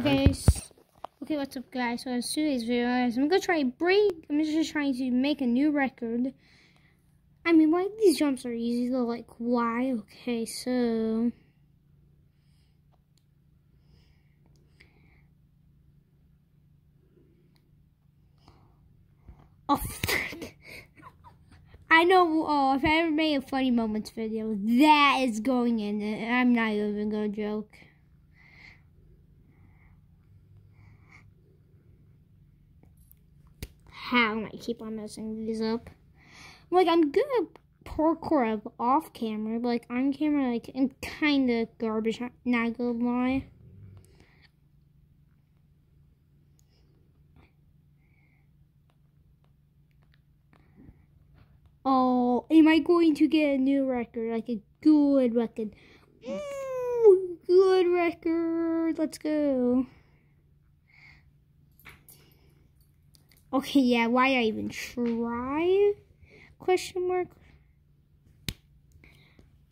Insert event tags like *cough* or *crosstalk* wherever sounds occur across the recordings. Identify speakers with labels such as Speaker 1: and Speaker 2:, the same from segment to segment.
Speaker 1: Okay, okay, what's up, guys? So, as today's video, guys, I'm gonna try break. I'm just trying to make a new record. I mean, why these jumps are easy though? Like, why? Okay, so. Oh, frick. *laughs* I know, oh, if I ever made a funny moments video, that is going in. I'm not even gonna joke. How am I keep on messing these up? Like, I'm good at parkour off camera, but like on camera, like, I'm kind of garbage, not gonna lie. Oh, am I going to get a new record? Like a good record. Good record. Let's go. Okay, yeah, why I even try? Question mark.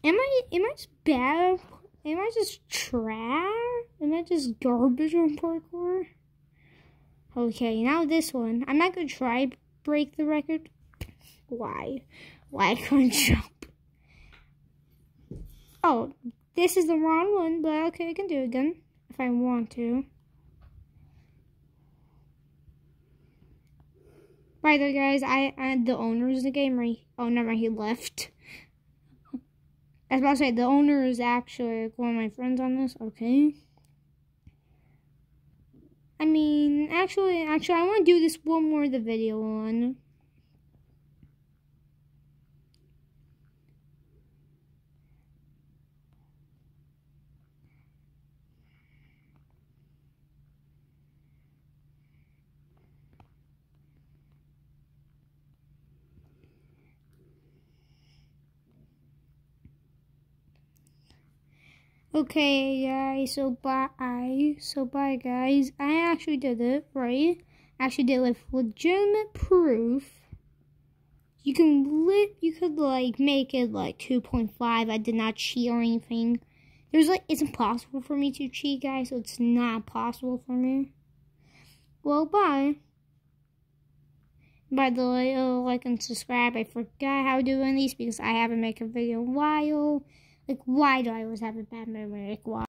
Speaker 1: Am I am I just bad? Am I just trash? Am I just garbage on parkour? Okay, now this one. I'm not gonna try break the record. Why? Why *laughs* I couldn't jump? Oh, this is the wrong one, but okay, I can do it again if I want to. By the way, guys, I, I the owner of the game, right? Oh, never mind, he left. I was about to say, the owner is actually like, one of my friends on this. Okay. I mean, actually, actually, I want to do this one more of the video on. Okay, guys, so bye. So bye, guys. I actually did it, right? I Actually did it with legitimate proof. You can lit. You could like make it like 2.5. I did not cheat or anything. There's like it's impossible for me to cheat, guys. So it's not possible for me. Well, bye. By the way, oh, like and subscribe. I forgot how to do of these because I haven't made a video in a while. Like, why do I always have a bad memory? Like, why?